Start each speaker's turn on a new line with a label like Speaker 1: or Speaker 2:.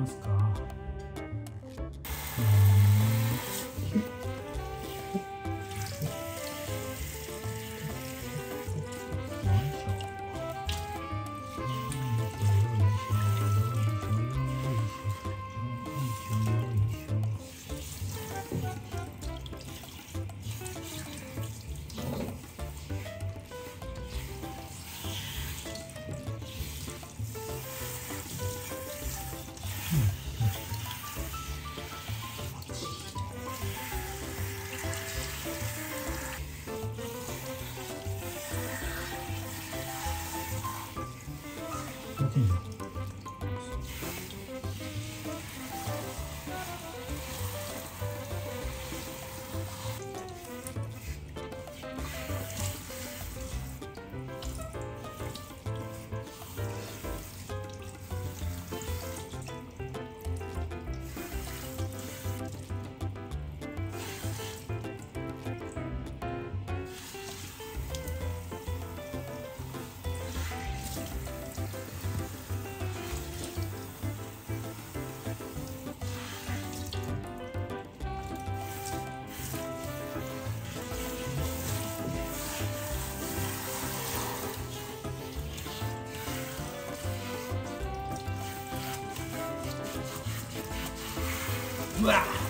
Speaker 1: ますか。地。Uau!